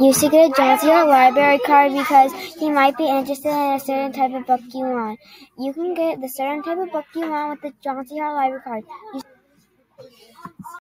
You should get a John library card because he might be interested in a certain type of book you want. You can get the certain type of book you want with the John C. Library card. You